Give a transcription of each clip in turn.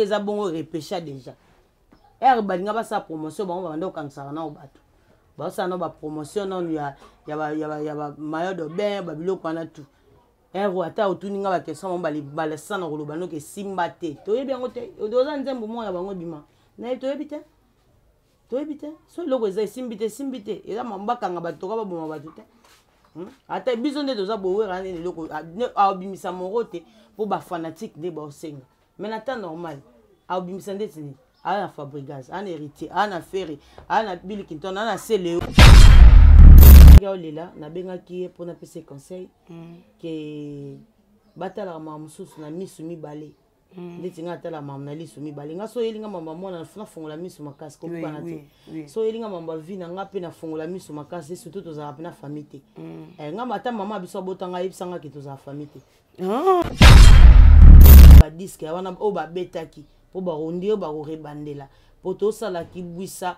eza bongo repecha deja ere balinga basala promotion bango babanda kokangisaka nao bato basala nao bapromotion nano ya, ya, ba, ya, ba, ya ba mayo de bain babiloko wana tout ero ata otuni nga bakestion bango balesana koloba noki esimba te toyebi yango te oza nzembo moko ya bango ebima naye toyebi te toyebi te so eloko eza esimbi te esimbi te eza bakanga bato toka baboma bato te hmm? ata biso nde toza bowera nini eloko aobimisa moko te mpo bafanatique nde baosenga mais na temps normal aobimisa ndeti nini aa na fabrigas aa na héritier aa na ferre aa na bili kinton aa na celeo ya olela nabengaki ye mpo napesa ye conseil mm. ke batalaka makambo mosusu na misu mibale mm. ndeti ngai atala makambo na lisu mibale ngai so oyelinga makambo ya mwana nafongola misu makasi kokwana te so oyelinga makambo ya vi na ngai mpe nafongola misu makasi surtout tozalaka mpe na famille te mm. eh, ngai ata mama biso abota ngai ayebisa ngai ke tozala famille te ah. badiske wana oyo babetaki mpo barundi oyo bakorebandela mpo tosala kibwisa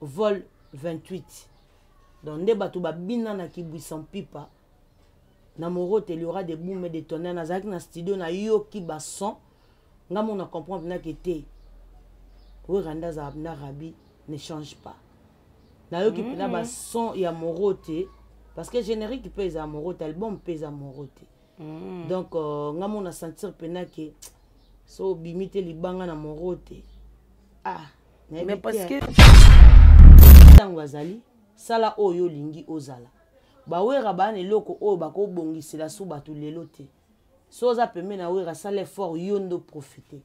vol 28 donc nde bato babina na kibwisa mpipa na morote liora de bume de tonner nazalaki na studio nayoki bason nga mona comprendre nake te weranda azala na rabi ne change pas nayoki mpenza mm -hmm. bason ya moro te parce que générique mpe eza moro te album mpe eza moro te mm -hmm. donc uh, nga mona sentir mpenza ke so obimi te libanga na moro te ah mais parce que ntango azali sala oyo olingi ozala bawera baa na eloko oyo bakobongisela so bato lelo te so oza pembe na wera sala effort yo nde oprofite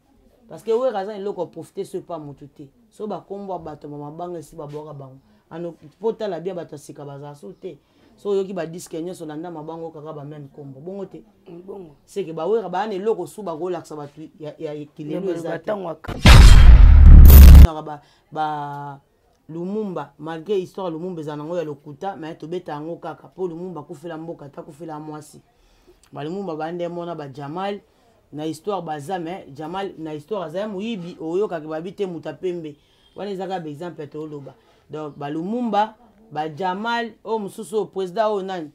parce que wera aza na eloko ya profite so epa motu te so bakombo ya bato ba mabanga esi babwaka bango ano mpo otala bia bato ya sika bazala so te so oyoki badiske nyonso olanda mabango kaka bameme kombo bongo te bongo seke bawera baya na eloko su bakolakisa bato ya kilelo eza te lumumba malgré histoire lumumba eza nango ya lokuta me tobeta yango kaka mpo lumumba akufela mboka ata akufela mwasi balumumba bande mona bajamal na histoire baza me jamal na histoire aza ya moyibi oyokaki babi te moto apembe wana ezaka baexemple ya toloba donc balumumba bajamal oyo mosusu oyo président oyo nani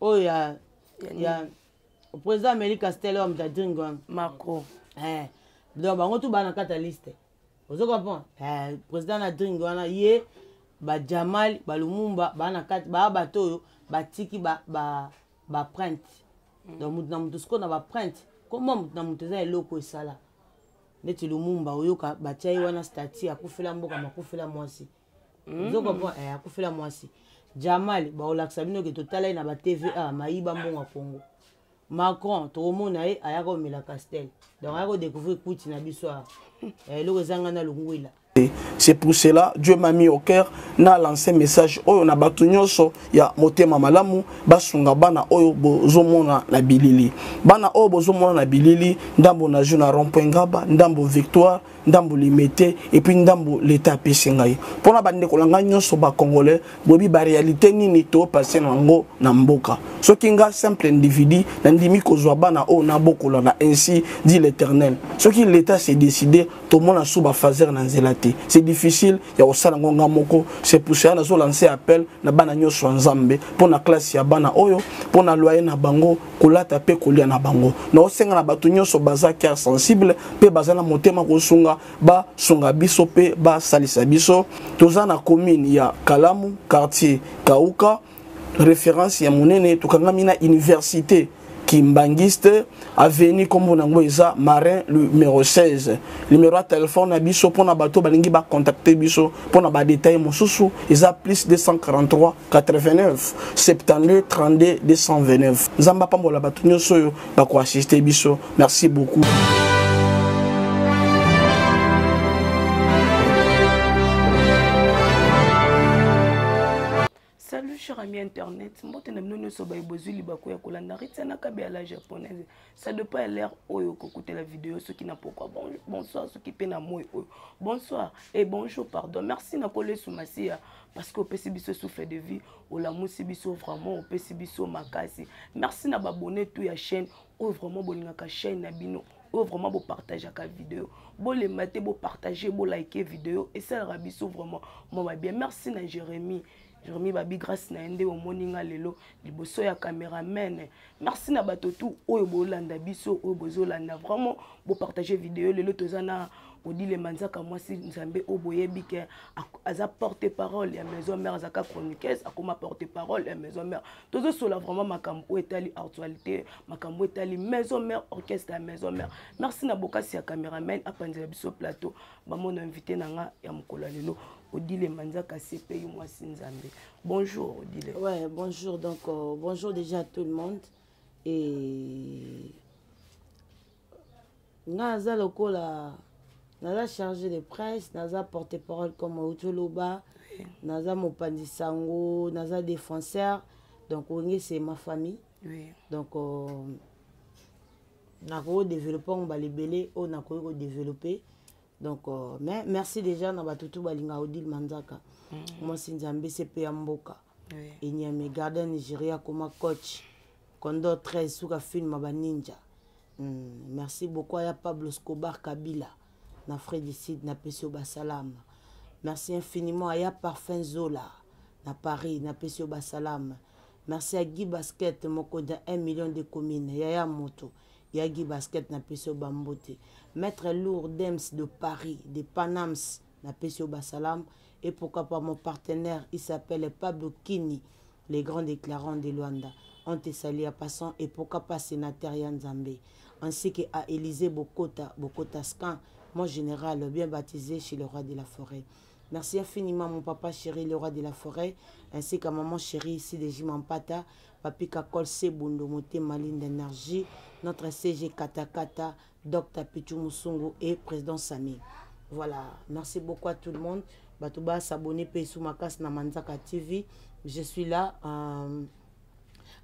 oyo ya, ya président amerika stel oyo moto adringo wana macro eh. donc bango tu bana kata liste ozo comprendre eh, président na dring wana ye bajamal balumumba baa na kati baa bato oyo batiki baprinte ba, ba, ba mm. donc moto na moto sikoyo na baprinte koma moto na moto eza eloko esala neti lumumba oyoka batya ye wana stati akufela mboka makufela mwasi mm. ozo comprendre eh, akufela mwasi jamal baolakisa bino ke totala ye na ba tva mayiba mbongo ya congo macron tokomona ye ayaka omela castel donc ayaka odécouvrir kuti na biso awa eh, eloko ezanga na longwela c'est pour cela dieu m'a mis au cœur na lancé message oyo na bato nyonso ya motema malamu basunga bana oyo bozomona na bilili bana oyo bozomona na bilili ndambo na jeu na rond point ngaba ndambo victoire ndambo limete epuis ndambo leta apesi ngai mpona bandeko na ngai nyonso bacongolais boyebi barealité nini topase na yango na mboka soki ngai simple individu nandimi kozwa bana oyo nabokola na ainsi dit l'éternel soki leta se décide tomona su bafaser na nzela te c'est difficile ya kosala yango ngai moko c'est pour cela nazolanse appel na bana nyonso ya nzambe mpo na classe ya bana oyo mpo na loyer na bango kolata mpe kolia na bango naosenga na bato nyonso baza cœur sensible mpe baza na motema kosunga basunga biso mpe basalisa biso toza na commune ya kalamu quartier kauka référence ya monene tokangami na université kimbangiste avenue nkombo na yango eza marin numero 16 numero ya telefone na biso mpo na bato balingi bacontacte biso mpo na badetail mosusu eza plus 243 89 72 32 229 nzambe apambola bato nyonso oyo bakoassiste biso merci beaucoup cher ami internet mbote na bino nyonso baye bozwi libaku ya kolanda ritiana kabe ya la japonaise ça dépend ya l'heure oyo okokutela video soki na pokwa bonsoir soki mpe na moi oyo bonsoir e eh, bonjour pardon merci na kolesu masiya parce que opesi biso souffle de vie olamusi biso vraiment opesi biso makasi merci na babone tout ya chaîne oyo vraiment bolingaka chaîne na bino oyo vraiment bopartageaka video bolemba te bopartage bolike video esalaka biso vraiment mwa babien merci na jérémie jeremi babi grâce na ye nde omoni nga lelo liboso ya cameraman merci na bato tout oyo bolanda biso oyo bozolanda vraiment bopartage video lelo toza na odile manzaka mwasi nzambe oyo boyebi ke aza porte parole ya maison mare azaka chroniqueuse akoma porte parole ya maison mare tozosola vraiment makambo oyo etali actualité makambo oyo etali maison mare orchestre ya maison mare merci na bokasi ya cameraman apanzela biso plateau bamona invité na nga ya mokolo ya lelo odile manzaka cpu mwasi nzambe bonjour odile ouais bonjour donc euh, bonjour déjà à tout le monde et nga aza lokola naza chargé de presse naza porte parole comme outi oloba naza mopanzi sango naza défenseur donc wenge c'est ma famille oui. donc euh, nakoki kodeveloppe yango bala ebele oyo nakoki kodeveloppe donc euh, mais merci déjà na bato tu balinga odile manzaka mm. mwasi nzambe sepe ya mboka oui. enyame garde nigeria koma coach kondo 13 suka film baninja mm. merci beaucoup aya pablo scobar kabila na frais du sud napesi yo basalama merci infiniment aya parfum zola na paris napesi yo basalama merci ya guy basket mokonzi ya 1 million de commune yaya moto ya gi basket napesi yo bambote maître lour dems de paris de panams napesi yo basalam et pourquoi pas mon partenaire il s'appelle pablo kini les grands déclarants de luanda on te salia passant et pourquoi pas sénateur ya nzambe ainsi que à élysée bokota bokota scan mon général bien baptisé chez le roi de la forêt Merci infiniment mon papa chéri, le roi de la forêt, ainsi qu'à maman chérie, Sideji Mampata, Papi Kakol Sebundo Motema Ligne d'Energie, notre CG Katakata, Dr Pichu Musungu et Président Samy. Voilà, merci beaucoup à tout le monde. Batuba s'abonner pe sous ma casse na Manzaka TV. Je suis là. Euh,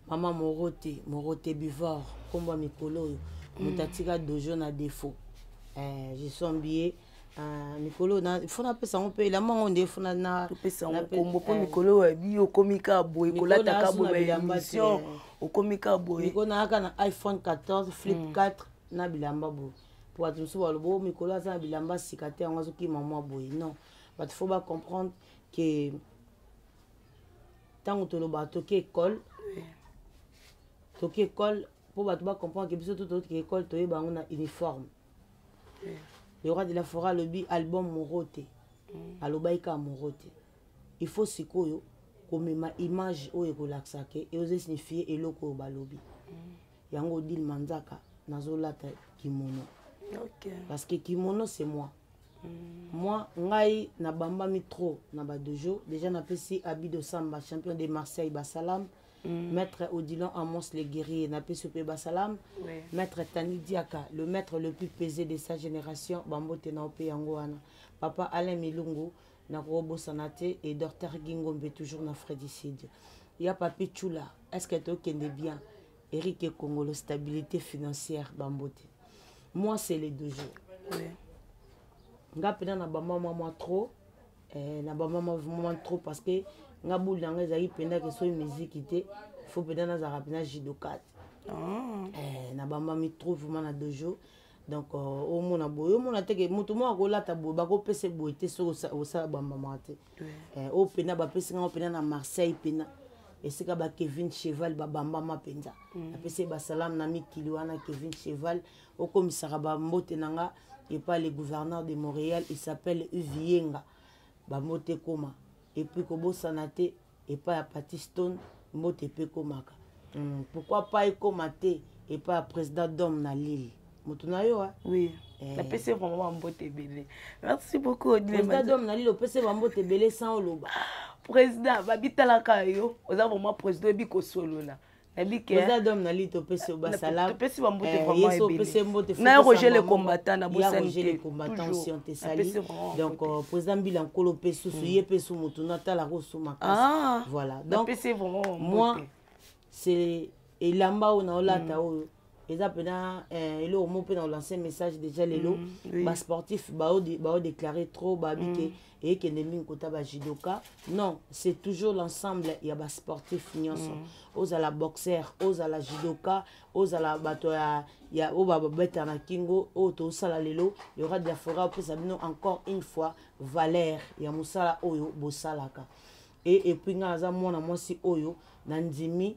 Maman Morote, Morote Bivor, combo mikolo. Mutatika dojo na défaut. Euh, je suis en billet. Ah, mikolo oyo na- fo napesa yango mpe elamba yango nde fo na- na- topesa yango nape- nkombo mpo eh, mikolo oyo yabi okomi kaka boye Mikolo kolata kaka azuna boye bilamba te. baémission okomi kaka boye mikolo nayaka na iphone 14 flip 4 na bilamba boye mpo bato mosusu baloba "Oh, mikolo aza na bilamba sika te yango azokima mwa boye non bato fo bacomprendre ke ntango tolobaka toki ekole toki ekole mpo bato bacomprendre ke biso to toki ekole toyeba yango na uniforme le roi de la foret alobi album moro te mm. alobaki kaka moro te il faut sikoyo komema image oyo ekolakisa ke eozo signifie eloko oyo balobi mm. yango odile manzaka nazolata kimono okay. parce que kimono c'est moi mm. moi ngai nabambami trop na badojo déjà napesi abido samba champion de marseille basalam Mm. Maître Odilon Amos le guerrier na peso pe basalam. Ouais. Maître Tani Diaka, le maître le plus pesé de sa génération, bambote na ope yango wana. Papa Alain Milungu na ko bosana te et docteur Gingombe toujours na Fredicide. Ya papi Chula, est-ce que to kende bien? Eric Kongolo stabilité financière bambote. Moi c'est les deux jours. Ouais. Nga pena na bamama moi trop. eh, na bamama vraiment trop parce que nga boule na nga ezalaki mpenza ke soki miziki te fo mpenza nazalaka mpenza jidokate ah. eh, na bamami trop vraiment na dojo donc euh, omona boye omona teke moto moko akolata boye bakopesa boye te soki osala bambamaka te eh, oyo mpena bapesi ngai mpena na marseille mpena esika ba kevin cheval babambama mpenza mm. apesi basalamu na mikili wana kevin cheval mm. okomisaka bambote na nga epa le gouverneur de montréal il s'appelle uvienga bambote ekoma epuis kobosana te epa ya patistone mbote epe ekomaka hmm, pourkui pa ekoma te epa ya président dome na lille moto na yo a oui eh. napesi vraimen bambote ebele merci beaucoup président dome na lille opesi bambote ebele sans oloba président babitalaka yo oza vraimen président oyebi kosolola topesi bambote vraimentnayo roger le combattant na bosanidonc président mbila nkolo mpe susu ye mpe su motu natalaka osu makasi voilà donc moi c'est elamba oyo naolata oyo eza mpena eh, eloko moko mpe na olanse message déjà lelo mm, oui. basportif baodéclare trop babi ke mm. eyekende mingi kota bajudoka non c'est toujours l'ensemble ya basportif nyonso mm. ozala boxer ozala judoka ozala bato ya, ya oyo bababeta na kingo oyo tosala lelo le roi de la foret opesa bino encore une fois valeur ya mosala oyo bosalaka e epuis ngai naza mwana mwasi oyo nandimi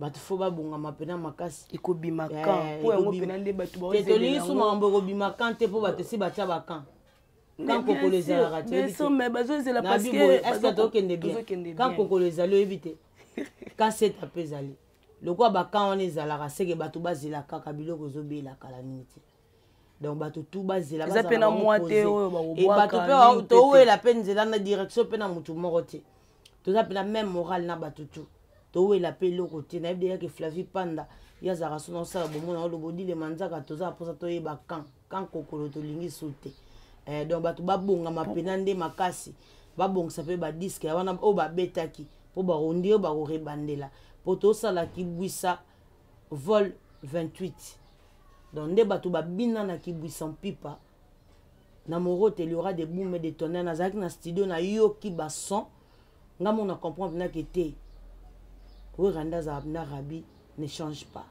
bato fo babongama mpena makasi ekobima eh, kan mpo yango mpena nde bato baotolingi su makambo ekobima kan te mpo bato esi batya bakan kan kokolo ezalaka teeokende bien kan kokolo ezali oyebi te kaseta mpe ezali lokola bakan wana ezalaka seke bato bazela kaka biloko ezobela kala mingi te donc bato tu bazela eza mpe na mwa te oyo bakobato mpe towela mpe nzela na direction mpe na motu moko te toza mpe na même morale na bato tu towela mpe eloko te nayebi deja ke flavi panda ye azalaka so na osala bomona oloba odile manzaka toza mposa toyeba kan kan kokolo tolingi su te eh, donc bato babongama mpena nde makasi babongisa mpe badiske ya wana oyo babetaki mpo bakondi oyo bakorebandela mpo tosala kibwisa vol 28 donc nde bato babina na kibwisa mpipa na morote il y aura des boume de tonnerre nazalaki na studio nayoki bason nga mona comprendre mpenake te weranda azala na rabi ne change pas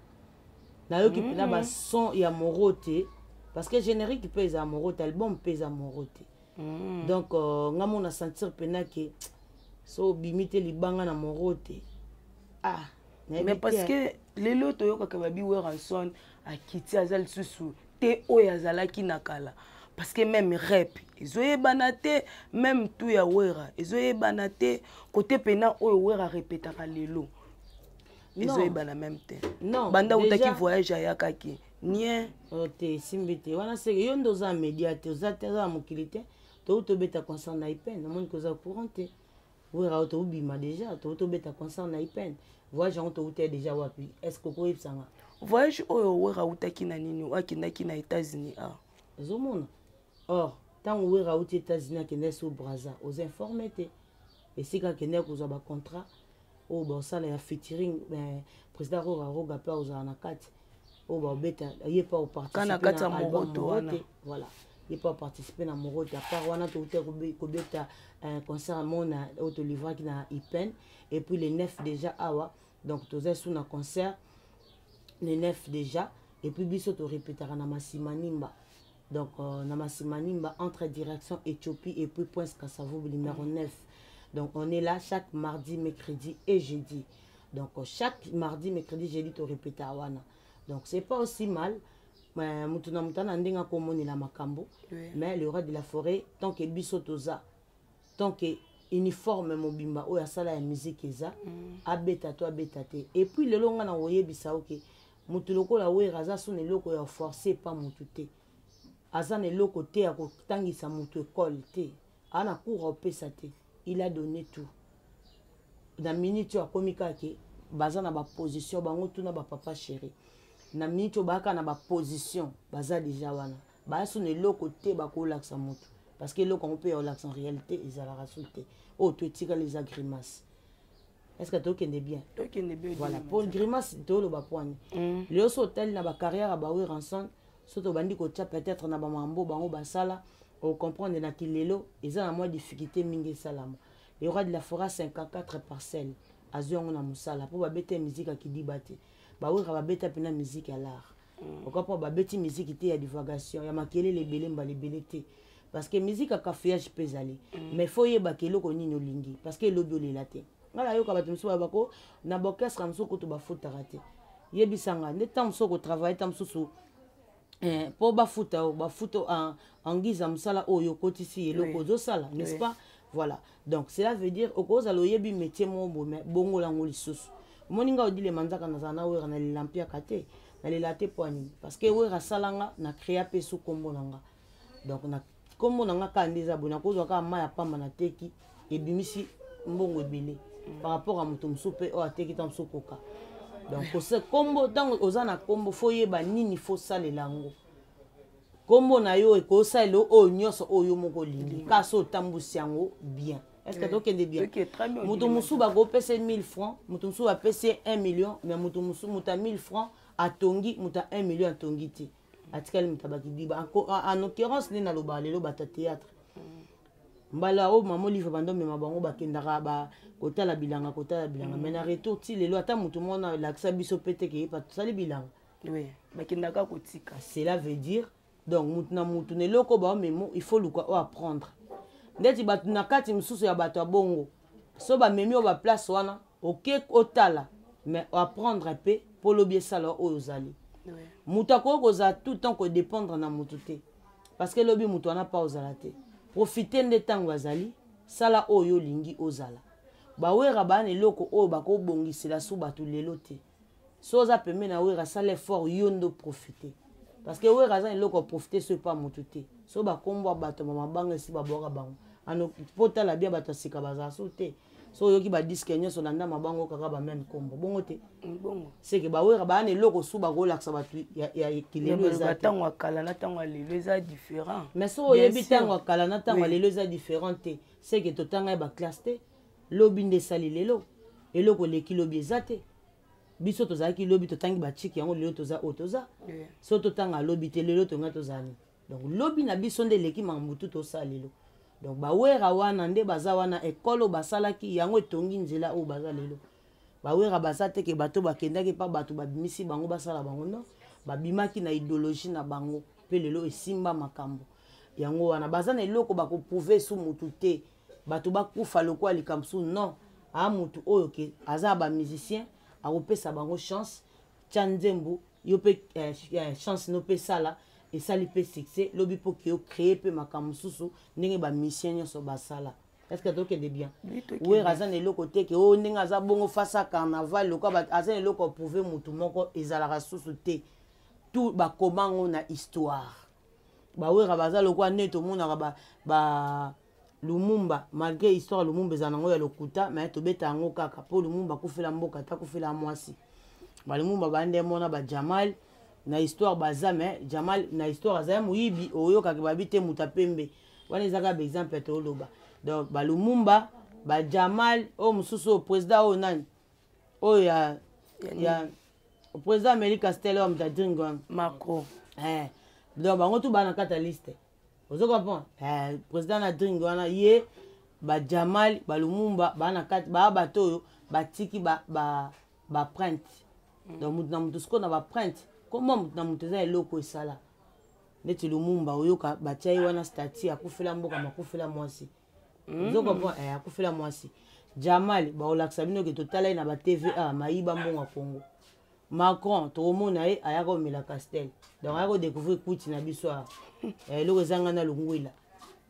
nayoki mpenza mm -hmm. bason ya morote parce que générique mpe eza morote album mpe eza morote mm -hmm. donc euh, nga mona sentir mpenake so obimi te libanga na morote ah mais parce que lelo toyokaka babi weranson akiti aza lisusu te oyo azalaki na kala parce que même rep ezoyebana te même tu ya wera ezoyebana te kote mpena oyo wera repetaka lelo ezoyebana même te banda utaki voyage ayakaki nie oh, te esimbi te wana seke yo nde oza media te oza te aza na mokili te toyei tobeta concert na ipe namoni koza courant te wera oyo tobima deja to tobeta concert na ipene voyage yango towutaya deja wapi est ce que okoyebisa nga voyage oyo wera awutaki na nini oyo akendaki na états-unis a ah. ozomona or ntango wera awuti états-unis akendaki so braza oza informe te esika akendaki kozwa bacontrat oyo basala ya featuring eh, président rogaroga mpe ozala na kati oyo babeta ye pa oparticipe na album morote voilà ye mpe aparticipe na moko te apart wana touta kobeta euh, concert mo na oyo tolivraki na ipen et puis le 9 déjà awa donc toza su na concert le 9 déjà et puis biso torepetaka na masimanimba donc euh, na masimanimba entre direction ethiopie et puis poince kasavubu numéro 9 donc on est là chaque mardi mercredi et jeudi donc euh, chaque mardi mercredi jeudi torepeta wana donc c'est pas aussi mal mais moto na moto ana ndenge akomonela makambo mais le roi de la forêt tant que biso toza tant que uniforme mobimba oyo asala ya musique eza mm. abeta to abeta te et puis lelo nga na koyebisa oke okay, moto lokola wera aza so na eloko ya force epa moto te aza na eloko te ya kotangisa moto ekole te aa na cour opesa te il a donné tout na minute oyo akomi kaka ke baza na baposition bango tuna bapapa chéri na minute oyo bayaka na baposition baza deja wana baya so na eloko te bakolakisa moto parce que eloko yango mpe ya olakisa en réalité ezalaka so te oyo to etikali eza grimace est ce que tokende bien tokende bien voilà pour grimace toloba poani mm. leo so otali na bacarrière ya bawi ranson so tobandi kotya peut-être na bamambo bango basala ocomprendre na kilelo eza na mwa difficulté mingi esalama le roi de la foret 54 parcelle azwi yango na mosala mpo babeta miziki ya kidiba te bawera babeta mpena miziki ya lar mm. oka mpo babeti miziki te ya divagation ya makelele ebele mbala ebele te parce que miziki ya cafeage mpe ezali mm. mais fo oyebaka eloko nini olingi parce que elobi olela te ngai nayoka bato mosusu babako na baorchestre mosusu kutu bafutaka te yebisa ngai nde ntango mosusu okotravaille ntango mosusu Eh, mpo bafuta yo bafuta en guise ya mosala oyo okotisi eloko ozosala n'est ce pas voilà donc cela veut dire okozala oyebi métier moko boye bongola yango lisusu omoni ngai odile manzaka nazala na wera na lelampiaka te nalela te mpo ya nini parce que wera asala nga na créa mpe su nkombo na nga donc na nkombo na nga kaka nde eza boye nakozwa kaka mai ya pamba na teki ebimisi mbongo ebele mm. par rapport ya moto mosusu mpe oyo ateki ta mosusu koka donc nkombo ntango oza na nkombo fo oyeba nini fosalela yango nkombo na yo ekosalela oyo nyonso oyo yo moko olingi kasi otambwisi yango bien estce tokende bien moto mosusu bakopesa 1000 francs moto mosusu bapesi 1 million mais moto mosusu moto ya 1000 francs atongi moto ya 1 million atongi te atikali moto abakidiba en occurrence nde naloba lelo bato ya théâtre mbala oyo mama olive banda omema bango bakendaka kotala bilanga kotala bilanga mai na retour ti lelo ata moto moko alakisa biso mpe te keye tosali bilanga oui bakendaka kotika cela veut dire donc motu na motu na eloko baomema il faut luka oyo apprendre ndeti bato na kati mosusu ya bato ya bongo so bamemi oyo baplace wana oke otala mais oapprendre mpe mpo lobi esala oyo ozali moto akoki kozala tout temps kodépendre na motu te parce que lobi moto wana mpa ozala te profite nde ntango azali sala oyo olingi ozala bawera baa na eloko oyo bakobongisela so bato lelo te so oza pembe na wera sala effort yo nde oprofite parce que wera aza na eloko ya profite so epa motu te so bakombo ya bato ba mabanga esi babwaka bango ano mpo otala bia bato ya sika bazala so te so oyoki badiske nyonso olanda mabango kaka bameme kombo bongo te bongo seke bawera baya na eloko su bakolakisa bato ya kilelo eza ntango ya kala na ntango ya lelo eza différent mais so oyebi ntango ya kala na ntango ya lelo eza différent te seke totangai baklasse te lobi nde esali lelo eloko eleki lobi eza te biso tozalaki lobi totangi bachiki yango lelo toza oyo toza so totanga lobi te lelo tonga tozali donc lobi na biso nde eleki makambo tu tosala lelo donc bawera wana nde baza wana ekole oyo basalaki yango etongi nzela oyo baza lelo bawera baza te ke bato bakendaki mpa bato babimisi bango basala bango no babimaki na idéologie na bango mpe lelo esimba makambo yango wana baza na eloko bakoprouve esu motu te bato bakufa lokola likambo su non aa motu oyo ke aza ba musicien akopesa bango chance tya nzembo yo mpe eh, eh, chance no mpe sala esali mpe succès lobi mpo ke ocree mpe makambo mosusu ndenge bamusicien nyonso basala est-ce que tokende bien wer aza na eloko te ke oyo oh, ndenge aza bongo face a carnaval lokola aza na eloko aprouve motu moko ezalaka susu te tout bakoma yango na histoire bawera baza lokola nde tomonaka ba, ba lumumba malgré histoire lumumba ezala nango ya lokuta me tobeta yango kaka mpo lumumba akufela mboka te akufela mwasi balumumba bande mona bajamal na histoire baza me jamal na histoire aza ya moyibi oyokaki babi te moto apembe wana ezaka baexemple ya toloba donc balumumba bajamal oyo mosusu oyo président oyo nani oyo ya, ya président ameli castel oyo moto adringo macro eh. donc bango tu bana kata liste ozo comprendre eh, président na dring wana ye bajamal balumumba baa na kati baa bato oyo batiki baprinte ba, ba, ba mm. donc moto na moto sikoyo na baprinte komba moto na moto eza eloko esala neti lumumba oyoka batya ye wana stati akufela mboka makufela mwasi hmm. ozo comprendre eh, akufela mwasi jamal baolakisa bino ke totala ye na ba tva mayiba mbongo ya congo macron tokomona ye ayaka omela castel donc ayaka odécouvrir kuti na biso awa eh, eloko ezanga na longwela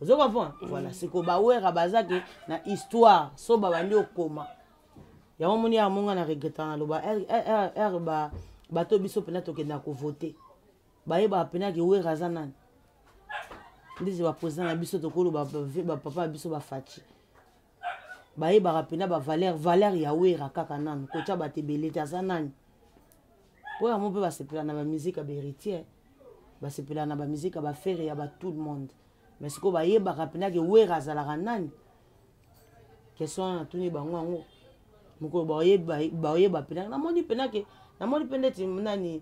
ozo comprendre hmm. voilà siko bawera baza ke na histoire so babandi okoma yango moni ya monga na regreta naloba r bato biso mpena tokenda kovote bayebaka mpena ke wera aza nani ndeti bapresident na biso tokoloba bapapa ya biso bafaci bayebaka mpena bavaler valer ya wera kaka nanu kotya bato ebele te aza nani mpo yango mpe basepela na bamiziki ya beritier basepela na bamiziki ya bafere ya ba tout le monde mais sikoyo bayebaka mpena ke wera azalaka nani question wana natuni bango yango mokolo baoyeba mpena namoni mpena ke namoni mpe ndeti nani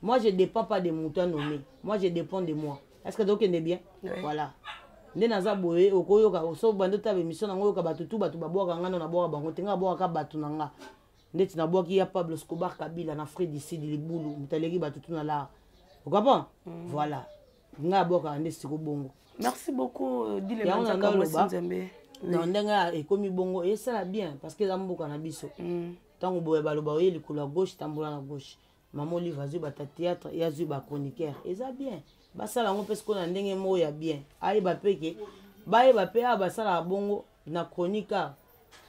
moi je dépend pas de moto a nommé moi je dépend de moi est ce que tokende bien ouais. voilà nde naza boye okoyoka so bande otala bemission nango oyoka bato tu bato babwaka nga no nabwaka bango te nga abwakaka bato na nga ndeti nabwaki ya pablo scobar kabila na fred sidi libulu moto aleki bato tu na lar okapa mm. voilà nga abwakaka nde siko bongo merci beaucoup euh, dilemanzambe na ndenge ekomi bongo esala bien parce que eza mboka na biso ntango mm. boye baloba oye likolo ya gauche tambola na gauche mama olive azwi bata théâtre ye azwi bachroniqueur eza bien basala yango mpe sikoyo na ndenge moko ya bien ayeba mpe ke bayeba mpe awa basalaka bongo na chronique awa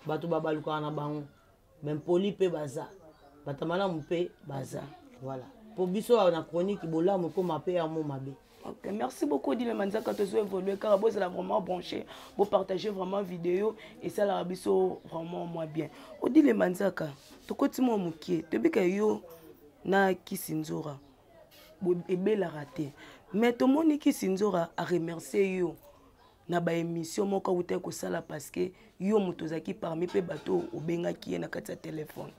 bato babalukaka na bango bempoli mpe baza bata malamu mpe baza voilà mpo biso awa na chronique bolamu ekoma mpe ya mo mabe Okay, merci beaucoup Dime Manzaka tozo évoluer car bozala vraiment branché bo partager vraiment vidéo et ça la biso vraiment moi bien Odile Manzaka tokoti mo mukie tobika yo na Kisinzora ebela raté mais tomoni Kisinzora a remercier yo na ba émission moko wuta ko sala parce que yo moto ozaki parmi pe bato obengaki ye na kati ya téléphone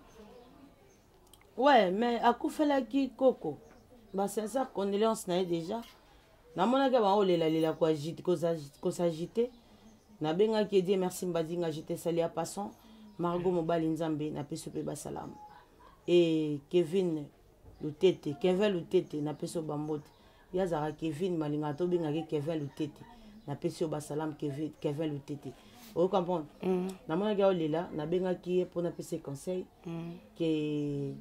ouais mais akufelaki koko ba sincère condoléance na ye déjà namonaki bango olelalela kosagite nabengaki edie merci mbadinga jete sali ya passant margo mobali nzambe napesi mpe basalamu e kevin lutete kevin lutete napesi bambote ye azalaka kevin malingaka to obengaka ye kevin lutete napesi yo basalam kevin, kevin lutete oyo comprendre mm. namonaki ao lela nabengaki ye mpo napesa ye conseil mm. ke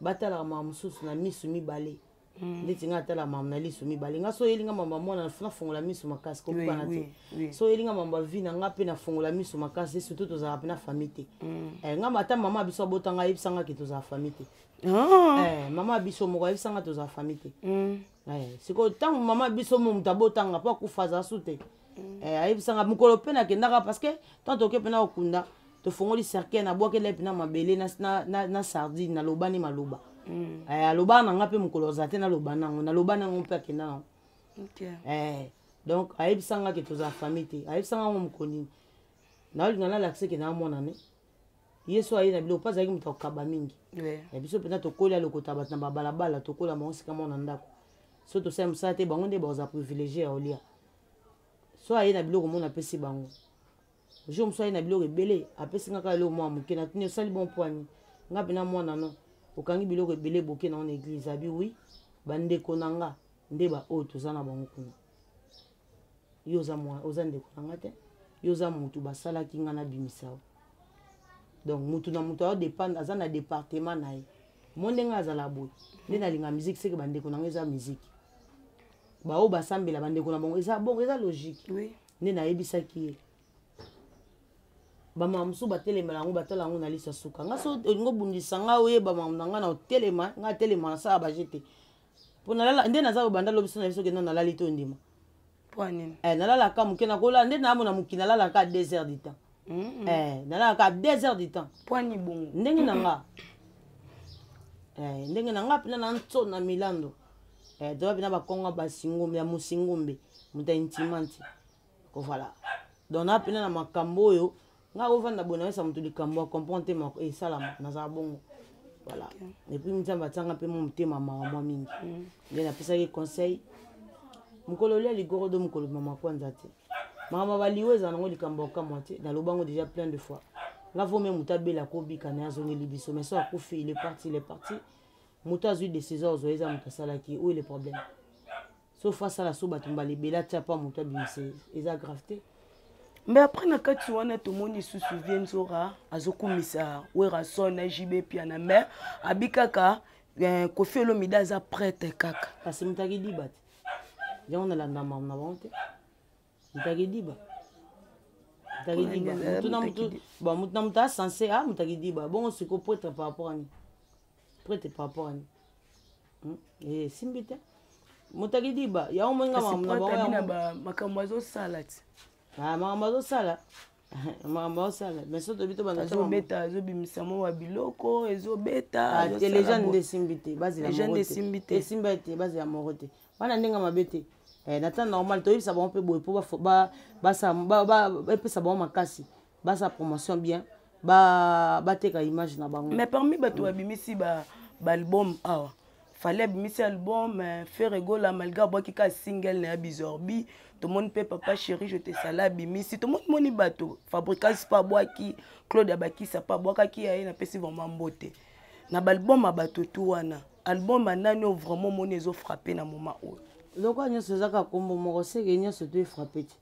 batalaka mawa mosusu na misu mibale mm. ndeti ngai atala mama na liso mibale ngai so oyeli ngai mama mwana nafongola miso makasi kokokana te so oyeli ngai mama vi na ngai mpe nafongola miso makasi surtout tozalaka mpe na famille te mm. eh, ngai ata mama biso abota ngai ayebisa ngai ke tozala famille te Ah. Eh, mama ya biso moko ayebisa nga toza fami te mm. eh, sikoyo ntango mama ya biso mo moto abotanga mpo akufa aza su te mm. eh, ayebisa nga mokolo mpe nakendaka parce que ntango toke mpe na kokunda tofongoli cercueil nabwakela ye mpe na mabele na, na, na, na sardine nalobani maloba mm. eh, alobaa na nga mpe mokolo aza te naloba nango naloba nango mpe akenda nango okay. eh, donc ayebisa nga ke toza famille te ayebisa nga ngo mokoni naolinga nalakisa ke naa mwana ne ye so aye na biloko mpo azalaki moto akokaba mingi ya biso mpenza tokoli alokota bato na babalabala tokola bango sika moko na ndako so tosali mosala te bango nde bakozala privilégie ya olia so aye na biloko mona apesi bango jour mosu aye na biloko ebele apesi nga kaka eloko mwa moke natuni osali bon poani nga mpena mwana no okangi biloko ebele boke nango na eglise abi wi bandeko na nga nde baoyo toza na bango kuna yo oza mwa oza ndeko na nga te yo oza mutu basalaki nga nabimisa yo donc mutu na mutu ayo dépendre aza na département na ye mo ndenge azala boye nde nalinga miziki seke bandeko na nga eza miziki baoyo basambela bandeko na bango eza bongo eza logique oui. nde nayebisaki ye bamama mosusu batelemela yango batala yango na lisa suka nga so olingi obundisa nga oyeba makambo na nga na otelema nga atelema nasala baje te mpo nalala nde naza kobanda lobi so na biso kenda nalali to ndima eh, nalalaka moke nakolala nde naamona moki nalalaka 2 heures du temps eh, nalalaka 2 heures du temps ndenge na nga eh, ndenge na nga mpena na nso na milando toba mpena bakonga basingombe ya mosingombe moto ya intimanti ko voilà donc na pena na makambo oyo nga kovanda boye nayesa moto likambo acomprendre te mako esalama eh, nazala bongo voilà epuis nzambe atianga mpe mo motema mawa mwa mingi mm. nde napesaki conseil mokolo olia ligorodo mokolo mama kwanza te makambo baliwa ezala nango likambo akamwa te naloba yango déjà plein de fois nga vo me moto abela kobika na ye azongeli biso mais so akufi il est parti il est parti moto azwi décision ozwa eza moto asalaki oyo le problème sofa asala so bato mbala ebele atya mpo moto abimisa eza grave te mais après na kati wana tomoni lisusu vie nzora azokumisa werason na jb piana mais abi kaka eh, kofi olomida aza prete kaka kasi motaki diba te yango nalandama na bango te mutakidiba mutakidiba mutu na mutu ba mutu na mutu a sense a mutakidiba bongo siko prêtre par rapport ani prêtre par rapport ani hmm? eh, esimbi te mutakidiba yango moninga makambo azosala ti ah, makambo azosala makambo osala mais so toyebi tobandaazobeta azobimisa mwa wa biloko ezobeta ah, te legende esimbi te bazela esimbi te bazela moko te bana ndenge mabe te eh, na temps normal toyebisa bango mpe boye mpo epesa bango makasi basala promotion bien bateka image na bango mais parmi bato babimisi baalbum awa fale abimisi album eh, ferre gola malgre abwaki kaka single na ya bizorbi tomoni mpe papa chéri je te sala abimisi tomonimoni bato fabricas mpe abwaki claude abakisa mpe abwakaki ya ye napesi vraimen mbote na baalbum ya bato tu wana album ya nani oyo vraiment omoni ezo frappe na moment oyo lokola nyonso eza kaka nkombo moko seke nyonso to efrappe te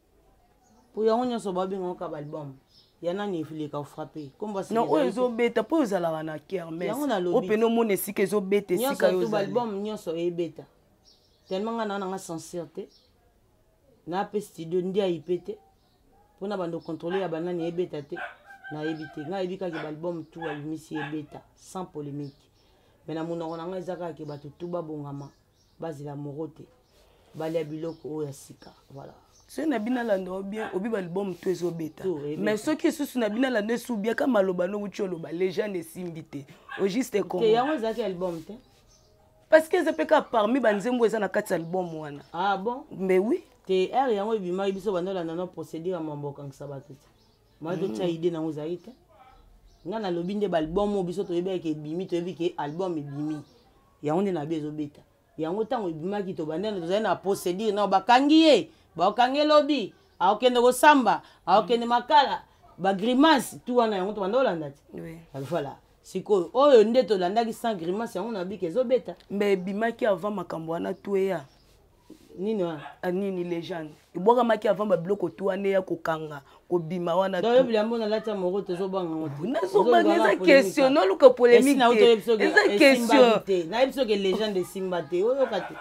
mpo yango nyonso babenga oka baalbum ya nani eleka ofrappe nkombono oyo ezobeta mpo ozalaka na kermesompene omona esika ezobeta esika yo baalbum nyonso ebeta tellement ngai naa nanga sensire te naa mpe studio ndiayi mpe te mpo na bando controle ya banani ebeta te nayebi te ngai ayebi kaka baalbum tu abimisi ebeta sans polémique me na monoko na ngai eza kaka ke bato tu babongama bazela moro te balia biloko oyo ya sika voilà soki na bino alanda o bien obi balibome to ezobeta mais soki esusu na bino alanda esu bien ka maloba no wuti oloba legende esimbi te o juste yango ezalaki album te parce que eza mpe kaka parmi banzembo eza na kati ya album wana ah bon mais oui te r yango ebimaki biso banda olanda no procédure ya mambo okangisa bato te mai totya mm. idée nango ezali te ngai nalobi nde baalbum oyo biso toyebi eke ebimi toyebi ke album ebimi yango nde nabi ezobeta yango ntango ebimaki tobandana tozali na procédure nao bakangi ye baokangi elobi akokende kosamba akokende makala bagrimance tu wana yango tobanda olanda te voilà sikoyo oyo nde tolandaki sans grimace yango na bika ezobeta mbe ebimaki avant makambo wana tueya nini wana ah, nini legende ebwakamaki avant babiloko tu wana eya kokanga kobima wana bilambo nalati ya moko tozobanga ngo te nazobanga eza question noluka polémique te eza question nayebi soki legende esimba te oyoka te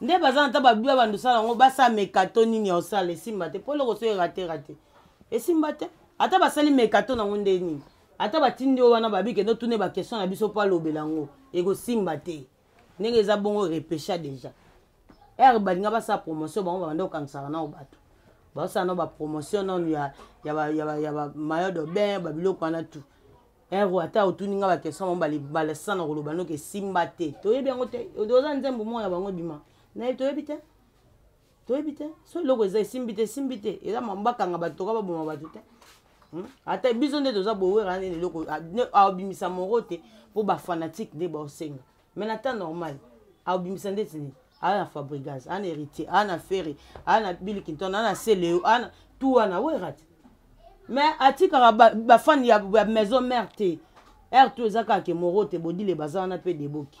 nde baza na ta babia bando osala yango basameka to nini ya osala esimba te mpo eloko soki erate rate esimba te ata basali meka to nango nde nini ata batindi yo wana babi kende otune baquestion na biso mpo alobela yango ekosimba te ndenge eza bongo repecha deja ere balinga basala promotion bango babanda kokangisaka nao bato basala nao bapromotion nano ya, ya, ba, ya, ba, ya ba mayo de bain babiloko wana tu ere ata otuni nga baquestion bango balesa na koloba noki esimba te toyebi yango te oza nzembo moko ya bango ebima naye toyebi te toyebi te so eloko eza esimbi te esimbi te eza mambo bakanga bato toka baboma bato te hmm? ata biso nde toza bowera nini eloko abimisa moro te mpo bafanatique nde baosenga mai na temps normal abimisa ndeti nini aa na fabrigas aa na héritier aa na ferre aa na bilkinton aa na celeo aa na tout wana wera te mais atikaka bafani ya maison mare te r to eza kaka ke moro te bodile baza wana mpe deboki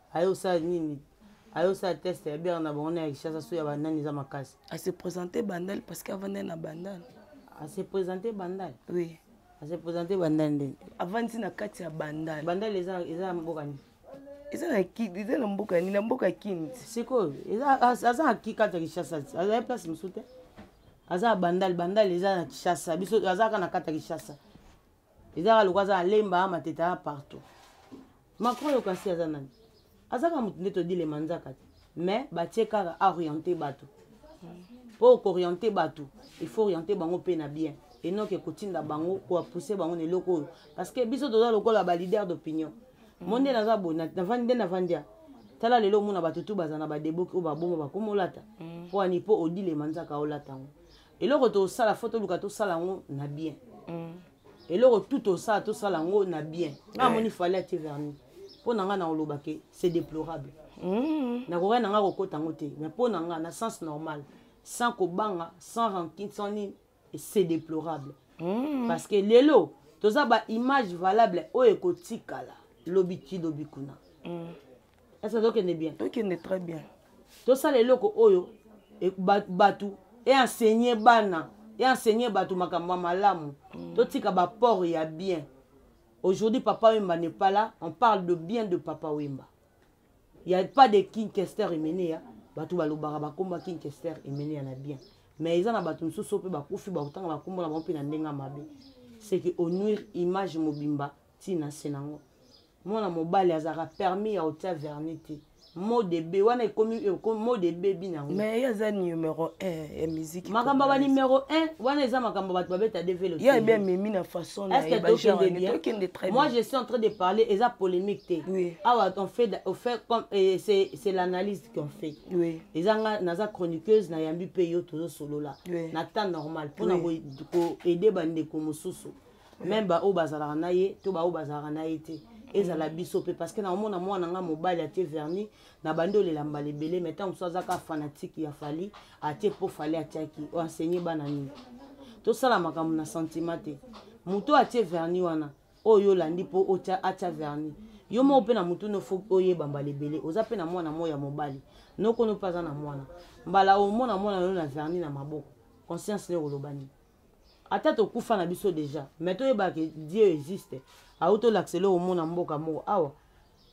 aye osala nini aye osala test ya biere na bango na ya kishasa so ya bandani eza makasi ase présente bandal parce que avandai na bandal ase présente bandal oui ase présente bandal ndeni avandi na kati ya bandal bandal eza eza mboka nini eza na eza na mboka nini na mboka kini sikoyo aza na kikati ya kishasa azali place mosusu te aza na bandal bandal eza na kishasa biso azalaka na kati ya kishasa ezaka lokola aza na lemba mateta ya partout macron yo kasi aza nani azaka moto nde todi lemanzaka te mais batie kaka aoriente bato mpo okoriente bato il faut oriente bango mpe na bien enoke kotinda bango koapousse bango na eloko oyo parce que biso toza lokola balider d'opinion mm. mo nde naza boye nde navandia tala lelo omona bato tu baza na badeboki oyo baboma bakoma olata mpo mm. ani mpo odilema nzaka olata yango eloko tosala fo toluka tosala yango na bien mm. eloko tout tosala tosala yango na bien nga amoni eh. fali atie verni mpo na ngai na koloba ke c'est déplorable mm. nakokai na ngai kokota yango te mais mpo na ngai na sens normal sans kobanga sans rancune sans nini c'est déplorable mm. parce que lelo toza baimage valable oyo ekotikala lobi ti lobi kuna mm. ese tokende bien tokende très bien tosala eloko oyo e, bato eensegne bana eensegne bato makambo ya malamu mm. totika baport ya bien aujourd'hui papa wemba n'est pas là on parle de bien de papa wemba y a pas de king kester emeneya bato balobaka bakomba king kester emeneya na bien mais eza na bato mosusu mpe bakufi bakotanga bakombo na bango mpe na ndenge ya mabe c'est que onuire image mobimba ti na se nango mwana mobali azalaka permis ya kotia verni te modebe wana ekomi mode ebebi nango mais ye aza numero 1 ya miziki makambo ba numero 1 wana eza makambo bato babeta develo ye ayebi amemi na façon na ye bajare bien tokende très bien moi je suis en train de parler eza polémique te oui. awa on fait, on fait comme eh, c'est l'analyse qu'on fait oui. eza nga naza chroniqueuse nayambi mpe yo tozosolola oui. na temps normal mpona oui. koaide bandeko mosusu meme baoyo bazalaka na ye to baoyo bazalaka na ye te ezala biso mpe parce que naomona mwana nga mobali atie verni na bandi olela mbala ebele mai ntango mosusu azaka fanatike ya fali atie mpo fali atiaki oenseigne bana nini tosala makambo na sentiment te moto atie verni wana oyo olandi mpo otya atya verni yo moko mpe na motu no fo oyeba mbala ebele oza mpe na mwana moko ya mobali nokono mpe aza na mwana mbala omona mwana yo na verni na maboko conscience ne koloba nini ata tokufa na biso deja mais toyeba ke dieu existe auti olakisa eloko mona mboka moko awa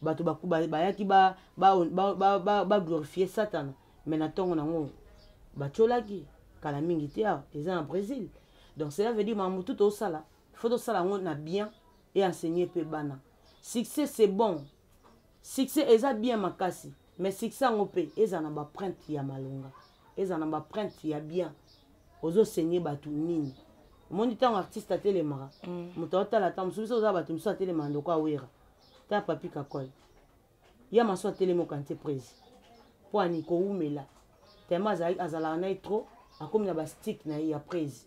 bato bayaki baglorifie satana mais na ntongo nango batiolaki kala mingi te awa eza na brésil donc cela veut dire makambo tu tosala fo tosala yango na bien e enseigner mpe bana succès c'est bon Succès eza bien makasi mais succès yango pe eza na ba printe ya malonga, eza na ba printe ya bien. Ozo saigne batu nini? Omoni tango artiste atelemaka, mm. moto aotala ata mosusu biso oza batu mosusu atelema ndoko awera. Ta papi kakol. Ya maso atelema okante prezi. Po ani kowumela. Tellement azalaka na ye trop akomi na ba stick na ye ya prezi.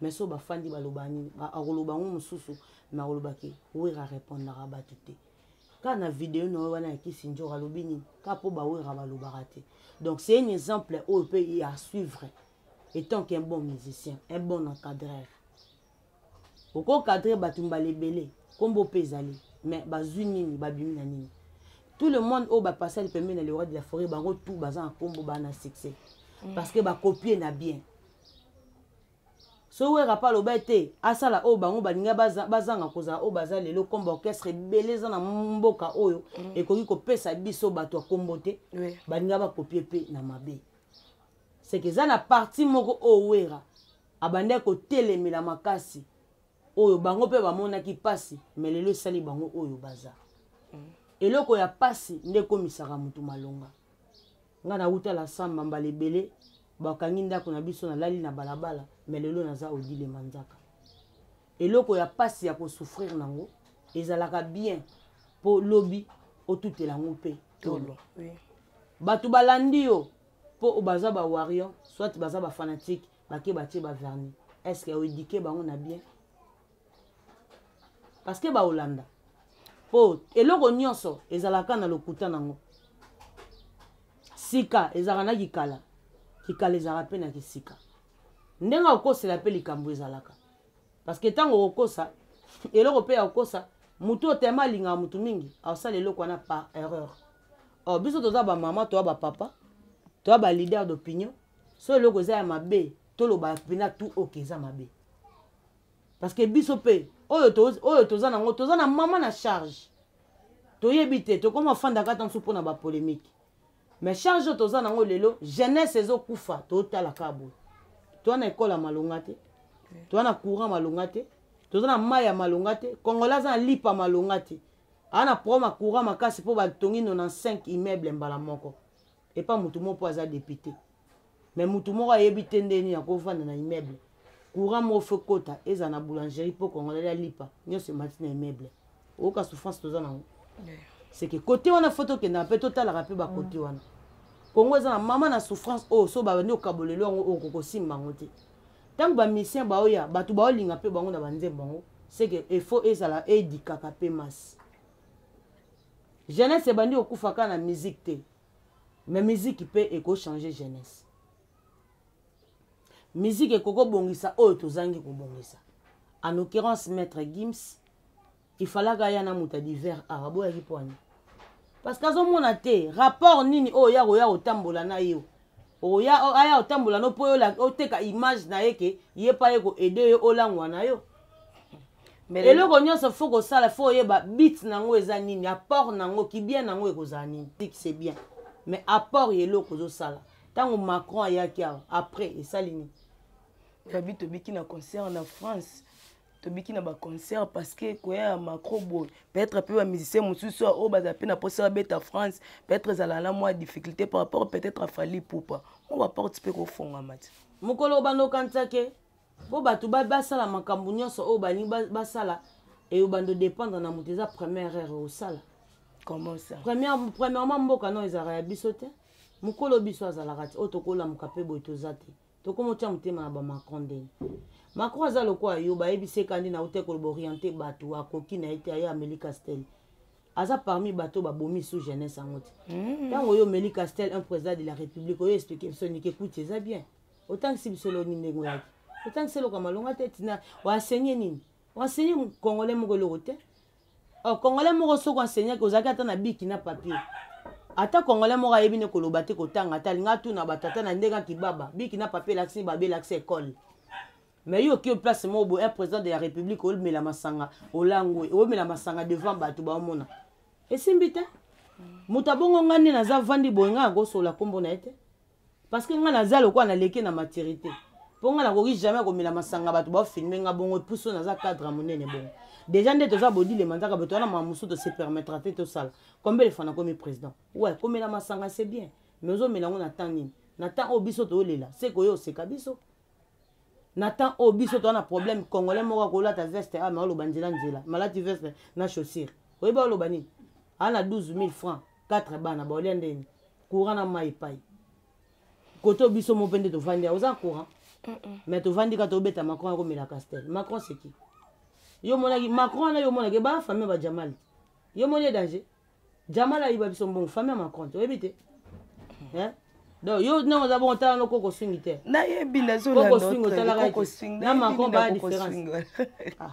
mais so bafandi baloba nini akoloba yango mosusu mais akoloba ke wera arépondaka bato te kaka na video na yo wana ya kisi njoko alobi nini kaka mpo bawera balobaka te donc c'est un exemple oyo mpe ya suivre étant qu'un bon musicien un bon encadreur okokadre bato mbala ebele nkombo mpe ezali mais bazwi nini babimi na nini tout le monde oyo bapasali pembeni na le roi de la forêt bango tout baza na nkombo baa na succès mm. parce que bakopie na bien soki wera mpe aloba ete asala oyo bango balinga bazanga kozala oyo baza lelo nkombo orchestre ebele eza na mboka oyo mm. ekoki kopesa biso bato ya nkombo te balinga bakopie mpe na mabe seke eza na parti moko oyo wera abandaki kotelemela makasi oyo bango mpe bamonaki mpasi me lelo esali bango oyo baza mm. eloko ya mpasi nde ekomisaka moto malonga nga nawuta la samba mbala ebele bakangi ndako na biso nalali na balabala me lelo naza odile manzaka eloko ya mpasi ya kosouffrir nango ezalaka bien mpo lobi otutela yango mpe tolo bato balandi yo mpo baza bawarion soit baza bafanatike bake batie baverni estce oedike bango na bien parce que baolanda mpo eloko nyonso ezalaka na lokuta nango sika ezalaka na kikala kikala ezalaka mpe na kisika ndenge okosela mpe likambo ezalaka parce que ntango okokosa eloko mpe ya kokosa motu oyo tema alingaka motu mingi akosala eloko wana par erreur or biso toza bamama toya bapapa toya baleader d'opinion so eloko eza ya mabe tolobaka mpena tu oke eza mabe parce que biso mpe oyo oyo toza nango toza na mama na charge toyebi te tokoma ofandaka ata mosusu mpo na bapolémike mais charge oyo toza nango lelo jeunesse ezokufa totala kaka boye toza na ekole ya malonga te toza na courant malonga te toza na mai ya malonga te kongola aza na lipa malonga te aa na problème ya courant makasi mpo batongi 95 immeuble mbala moko epa motu moko mpo aza depute me motu moko ayebi te nde nini akovanda na immeuble courant moko fo ekota ezala na boulangerie mpo congolais alipa nyonso emati na immeuble oyoka souffrance toza nango seke kote wana fo tokendaka mpe totalaka mpe bakote wana kongo eza na mama na souffrance oyo oh, so babandi okabolelo yango oyo oh, kokosimba yango te ntango bamisien baoya bato baolinga mpe bango na banzembo yango seke efo ezala edikaka mpe masi jeunesse ebandi kokufa kaka na musique te mais musique mpe ekochange jeunesse musique ekoki kobongisa oyo tozangi kobongisa en occurrence maître gims ifalaka aya na moto ya divers awa boyaki mpo ani parce que azomona te rapport nini oyo yakoya kotambola na yo oya aya otambola no mpo oteka image na ye ke ye mpa ye koaide yo olangwa na yo eloko nyonso fo kosala fo oyeba bit na yango eza nini apport na yango kibien na yango ekozala nini c'est bien mais apport ya eloko ozosala ntango macron ayaki awa après esali nini babi tobiki na concert na france tobiki na baconcert parce que koya ya macro boye peut-être mpe bamusicien mosusu oyo bazala mpe na mposa babeta france peut-être ezala na mwa difficulté par rapport peut-être afali pupa mo baporte mpe kofongama ti mokolo obanda okanisa ke mpo bato basala makambo nyonso oyo balingi basala eyo bando dépendre na moto eza première heure osala comment ça première premièrement mboka no ezalaka ya biso te mokolo biso azalaka te oyo tokolamuka mpe boye toza te tokoma otya motema na bamacron ndeni macron aza lokola yo bayebisi ekandi na uta ekoloba oriente bato akoki na ye te aye ameli castel aza parmi bato babomi sous jeunesse yango te hmm. ntango oyo omeli castel un président de la république oyo explike biso nike kuti eza bien otangisi biso eloko nini ndenge oyaki otangisi eloko ya malonga te tina oasenye nini oasenye congolais moko eloko te oh, congolais moko soki enseignaki ozalaki ata na biki na papier ata congolais moko ayebi ne koloba te kotanga te alinga atuna batata na ndenge akibaba biki na papier elakisi ni babe elakisi ekole mais yo oki place moko boye un président de la république omela masanga olangwe omela masanga devant bato baomona esimbi te moto abongo ngai nde naza vandi boye ngai akosola nkombo na ye te parce que ngai naza lokola naleki na maturité mpo ngai nakoki jamais komela masanga bato bafilme ngai bongo puso naza cadre monene bongo déjà nde toza bodile manzaka bato wana makambo mosusu tose permettra te tosala kombe lefa nakomi président we komela masanga c'est bien mais ozomela yango na temps nini na temps oyo biso tolela se koye oseka biso na temps oyo biso toza na problème congolais moko akolata veste a ah, maoloba nzela nzela malati veste na chaussure oyebi oloba nini aa na 12 000 francs 4 bana baolia ndeni courant na mai epai koto biso mo mpe nde tovandi ya oza courant mais tovandi kaka tobeta macron akomela castel macron seki yo omonaki macron wana yo omonaki ebaa famille ya bajamali yo omoni ye danger jamali ayiba biso mbongo famille ya macron te oyebi te eh? donc yo ndenge oza bongo tala noko kosungi te nayebi nazolakoswingi otalaka na macron baya différence ah.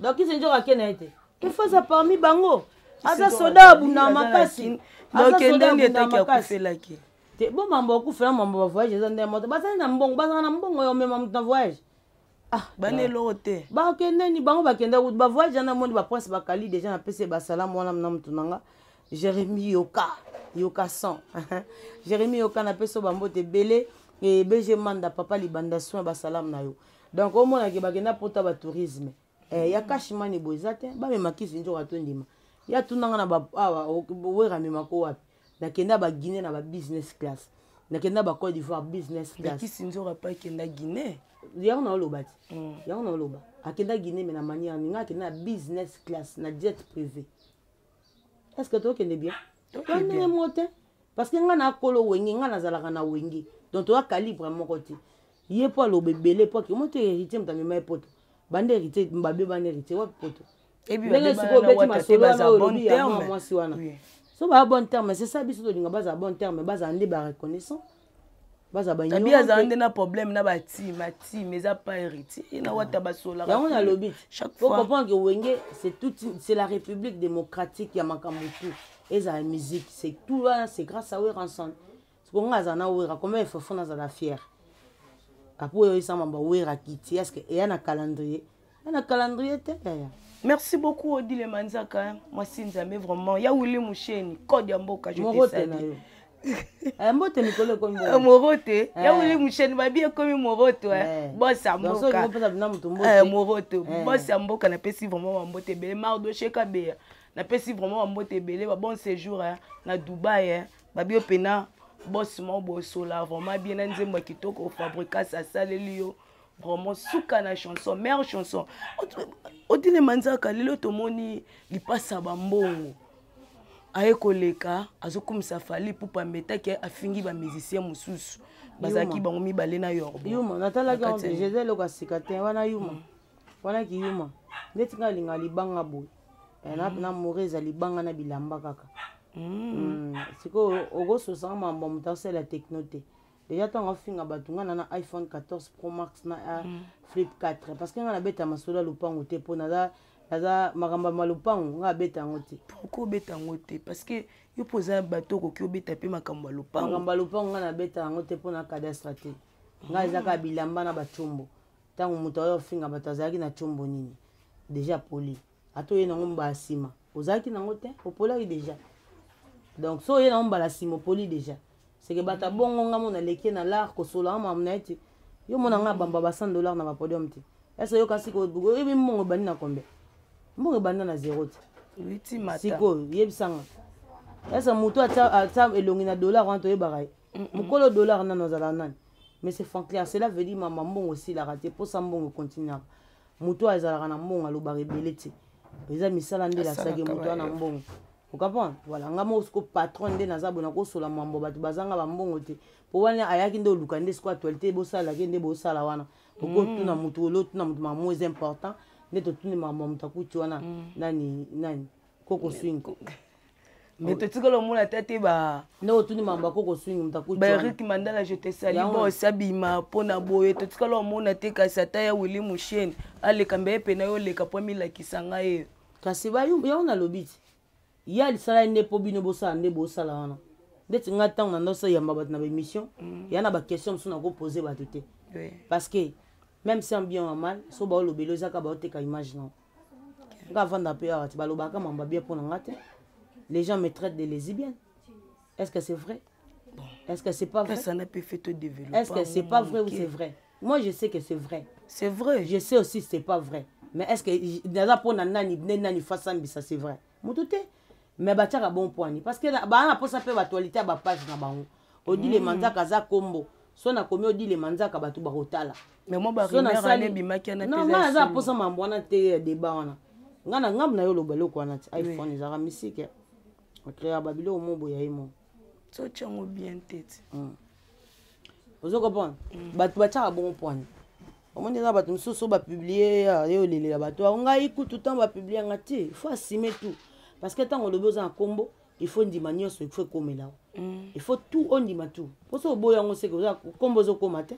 donc kisi nzoka ake na ye te ifo aza parmi bango aza soda ya bundama makasi akende nde etaki akufelaki te bo mambo akufela mambo ba voyage eza nde moto bazali na mbongo bazala na mbongo ya omema moto na voyage ah, bana eloko te bakendeni bango bakenda kutu bavoyage wana moni baprince bakali deja na pese basalamu wana na motu na nga jérémi yoka yoka son jérémi yoka na peso bambote ebele e, bg manda papa libanda soin basalamu na yo donc omona ke bakenda pota ba tourisme eh, ya kashimani boye eza te bamema kisi nzoka tondima ya tunanga na awa wera amema ko wapi nakenda ba guinée na ba business class nakenda ba cote d'ivoire business class kisi nzoka pa ekenda guinée yango na oloba ti mm. yango na oloba akenda guinée me na manière ninga akenda na business class na jet privé est ce que tokende bien tondenge moko te parce que ngai nakolo wenge ngai nazalaka na wenge donc toya calibre moko te ye mpo aloba ebele mpo akimo te héritier moto amema ye poto banda héritier mbabe bana héritier wapi poto ndenge sikoyo obeti masolo wana oyo olobi ya mwa mwasi wana so baya bon terme c'est ça biso tolinga bazala bon terme bazala nde bareconnaissant tabi azala nde na problème na bati mati mais eza pas héritier ye na wata basolaka yango nalobi faut comprendre que wenge c'est tout c'est la république démocratique ya makambo tout ezala musique c'est tout wana c'est grâce à weranson siko nga azala na wera combien efofo nazala fière apo oyo esama ba wera kiti est ce que eya na calendrier na calendrier te yaya merci beaucoup odile manzaka mwasi nzambe vraiment ya wili musheni code ya mboka jmorote na yo eh, mbote mikolo ekomi eh, morote eh. ya wili musheni babi ekomi moroto bos ya mbokmoroto bos ya mboka napesi vraiment bambote ebele mardo sheka beya napesi vraiment bambote ebele ba bon séjour na dubai babi opena bos mo bosola vraiment bien na nzembo ya kitoko fabricas asaleli yo vraiment suka na chanson mare chanson odine manzaka lelo tomoni lipasa bambongo aye koleka azokumisa fali pupa metaki afingi bamusicien mosusu bazalaki bango mibale na yorbayuma natalaki eza eloko ya sika te wana yuma mm. wana kiyuma ndeti ngai alinga libanga boye eh, mm. na more eza libanga na bilamba kaka mm. sikoyo okososanga mambo moto asala tekno te deja ntango afinga bato ngai na na iphone 14 pro max na a mm. flip 4 parce que ngai nabeta masolo ya lopango te mpo naza naza makambo ya malopango ngai abeta yango te pourkui obeta yango te parce que yo mpo oza bato okoki obeta mpe makambo ya lopango makambo ya lopango ngai nabeta yango te mpo na cadastre te ngai eza kaka bilamba na bacombo ntango moto aoya kofinga bato azalaki na combo nini deja poli ata oye nango mbaa nsima ozalaki nango te opolaki deja donc so oye nango mbala nsima opoli deja seke bata bongo nga mona leki na lar kosolanga mamu na ye te yo mona nga bamba ba 100 dollar na ba podium te ese oyoka sikoyo oyebi mbongo ebandi na kombe mbongo ebanda na zero te sikoyo yebisanga ese motu atya elongi na dollar wana toyebaka ye mokolo dollar nano azalaka nani mais c'est franc clair cela veut dire mama mbongo esilaka te mposa mbongo continuaka moto oyo azalaka na mbongo alobaka ebele te eza misala nde elasaki moto wana mbongo okapona voilà nga moko siko patron nde naza boye nakosola mwambo bato bazanga bambongo te mpo wana ayaki nde oluka nde siko actualité bosalelaki nde bosala wana okotuna mm. moto olotuna moto makambo eza important nde totuni makambo ya moto akuti wana mm. nani nani koko swing mais totikala omona ata te ba nde otuni mambo ya koko swing moto akuti baerik mandala je te sali bos abima mpo na boye totikala omona te kasi ata ya willi musheni aleka mbeye mpe na yo oleka mpo amilakisa ngai eyo kasi yango nalobi ti ye alisala ye nde mpo bino bosala nde bosala wana ndeti ngai ntango na ndoso yamba bato na baémission mm. ya na baquestion mosusu nakopose bato te parce que même si en bien wa mal so baolobela ezaka baoteka image nao nga avanda mpe awa ti balobaka mamba bien mpo na nga te les gens me traitent de lesibienne est ce que c'est vrai bon. est ce que c'est pas vrai ça n'a pas fait te développer est ce que c'est pas vrai ou c'est vrai moi je sais que c'est vrai c'est vrai je sais aussi c'est pas vrai mais est ce que naza mpo na nani nde nani fasambisa c'est vrai mutu te mais batiaka bon pwani parce que baa na mposa mpe batualite ya bapage na bango odile mm. manzaka aza kombo so nakomi odile manzaka bato bakotala ngai aza mposa mambo wana te ya deba wana ngai na ngambo na yo oloba eloko wana ti iphone ezalaka misike akreaka babiloko moboya ye moko totya yango bien tete hmm. ozo comprendre hmm. bato batyaka bongo pwani omoni eza bato mosusu bapiblie ah, ye olelela bato yango ngai kutu ntango bapiblie yanga te ifo asime tout parce que ntango olobi oza na nkombo ifo ndima nyonso ifo ekomela hmm. ifo tout ondima tout mposo oboyi yango seke oza nkombo ozokoma te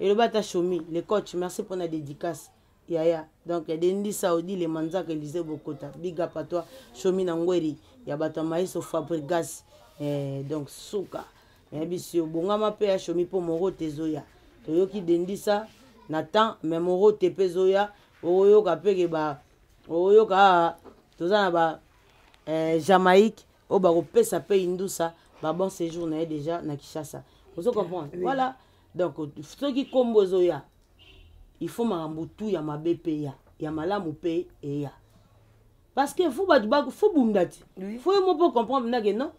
elobi ata shomi le coach merci mpona dédicace yaya donc edendisa odile manzaka elise bokota big up à toi shomi na ngweri ya bato ya maiso fabrigas eh, donc suka nayebisi yo bongama mpe ya shomi mpo morote ezoya toyoki dendisa na temps me morote mpe ezoya okoyoka mpe ke ba okoyoka ah, toza na ba eh, jamaïque oyo bakopesa mpe indusa ba bon séjour na ye déjà na kinshasa ozo comprendre voilà donc soki nkombo ezoya il faut makambo tu ya mabe mpe ya ya malamu mpe eya parce que fo bato ba fo bunda ti fo ye mo mpo comprendre ndake non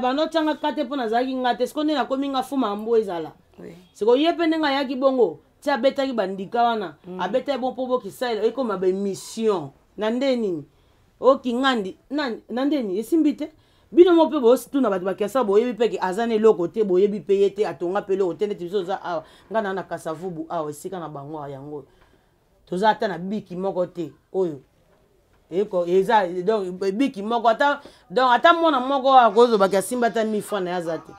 banotyanga eh, kate mpo nazalaki nga te siko nde nakomi nga fo makambo ezala siko ye mpe ndenge ayaki bongo ti abetaki bandika wana mm. abetaki bo mpo bokisalela ekoma baemission na nde nini o oh, kingandi nani na ndeni esimbi te bino moko mpe bosituna bato bakesa boyebi mpe ke aza na eloko te boyebi mpe ye te atonga mpe eloko te ndeti biso oza awa ngai naa na kasavubu awa esika na bango awa yango oyo toza ata na biki moko te oyo eko eza donc biki moko ata donc ata mwana moko akozobaki asimba ata mifra na ye aza te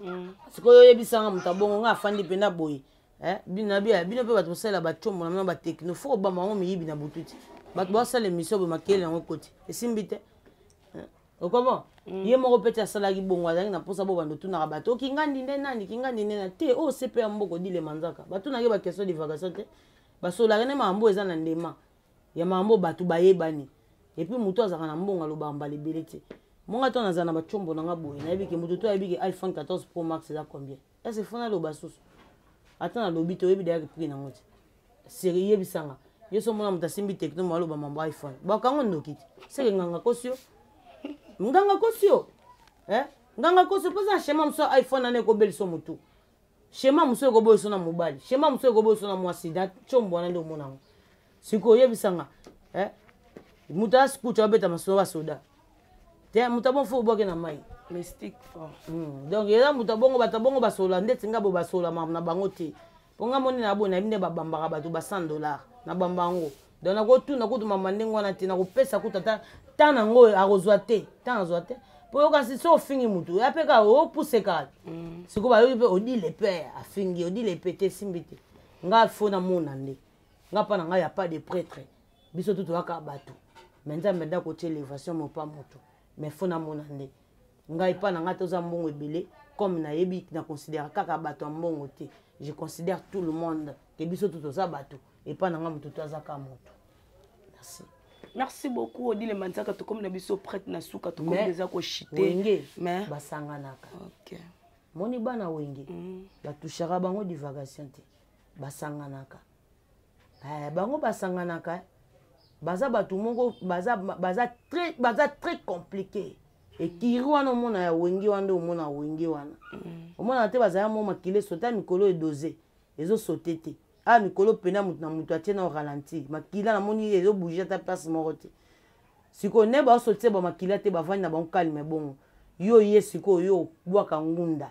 mm. sikoyo oyebisanga moto abongo ngai afandi mpe na boye eh, bino na bia bino mpe bato bosalela bacombo na bino batekno fo kobamba yango miyibi na butu ti bato basala emission boye makele yango ekoti esimbi te eh, okomo mm. ye moko mpe ti asalaki bongo azalaki na mposa bobanda otunaka bato okingandi oh, nde nani kingandi nde na te oyo oh, cp ya mboko dile manzaka batunaki baquestion divagation te basololaka nde mambo eza na ndema ya mambo bato bayebani epuis motu azalaka na mbongo alobaka mbala ebele te monga to nazala na bacombo na nga boye nayebi ke moto to ayebi ke iphone 14 pro max eza combien ese fo naloba susu ata nalobi te oyebi dayaki prix nango te seri yebisanga yo so omona moto asimbi tekno mo aloba mambo iphone bwakango ndoki te seke nganga kosi yo nganga kosi yo eh? nganga kosi mpoza na shema mosusu iphone ana ekobeliso motu shema mosusu ekoboyiso na mobali shema mosusu ekoboyiso na mwasi da combo wana nde omona yango sikoyo oyebisa nga eh? moto ya skuta abeta masolo basoda te moto abongo fo obwake na mai mystique fort hmm, donc eza moto abongo bato abongo basola ndeti nga bo basola mamu na bango te mpo nga moni na boye nayebi nde babambaka bato ba 100 dollar na bamba yango donc nakotuna kutu mama ndenge wana te nakopesa kutu ata ntan na yango akozwa te ntan azwa te mpo yokasi so ofingi motu ya mpe kaka opuseka hmm. sikoyo bayoki mpe odi lepe afingi odi lepe te esimbi te nga fo namona nde nga mpa na ngai ya pas de prêtre biso tu toyaka bato me nzambe nde akotia elevation mopa moto me fo namona nde ngai mpa na ngai toza mbongo ebele comme nayebi na considère kaka bato ya mbongo te je considère tout le monde ke biso tu toza bato epa na ngai motu tu aza ka moto merci merci beaucoup odile manzaka tokomi na biso prête na suka tokomi eza koshite mais basanganaka okay. moni bana wenge mm. batushaka bango divagation te basanganaka eh, bango basanganaka baza bato moko baza, baza, très, baza très compliqué ekiri wana omona ya wenge wana nde omona wenge wana mm. omona te bazala mo makila esote ya mikolo edose ezosote te aya mikolo mpena moto na moto atie na oralenti makila namoni ezobouge ata place moko te sikoyo ne baosotie ba makila te bavandi na bango kalme bongo yo ye sikoyo yo obwaka ngunda